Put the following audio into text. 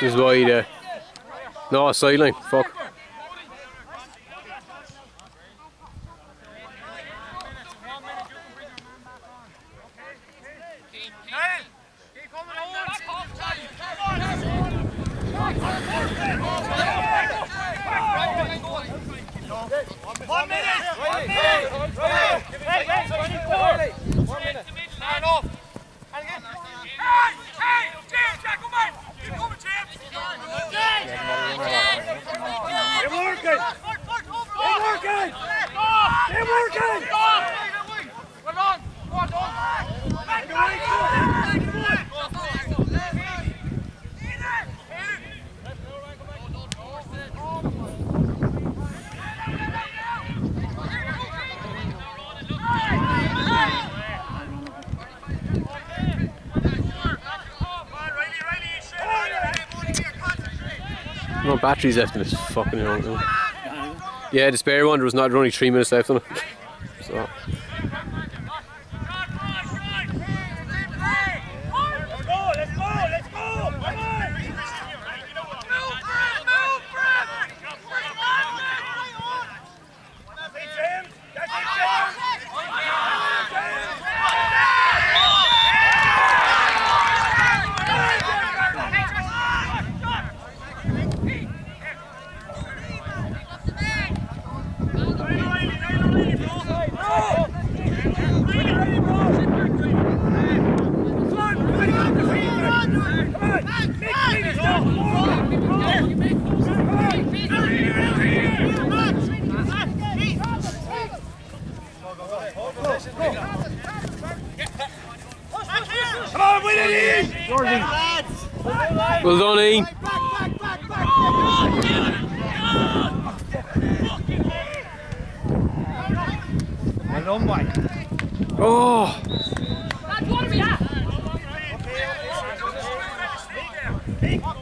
He's wide. Uh, no, sideline. Fuck. One minute! One minute! One minute! Line off! And again. Hey! Hey! James, Jack, come on! Keep coming, James! Keep working! Keep working! Keep working! Well on! Go on, go on! Back, back, No batteries left in this fucking thing. Yeah, the spare one. There was not only three minutes left on it. So. Let's go, let's go, let's go! Come on! Move, Brad, move, Brad! That's it, James! That's it, James! Come on, win it, Ian! Well done, Ian. Well done, mate. Oh. Big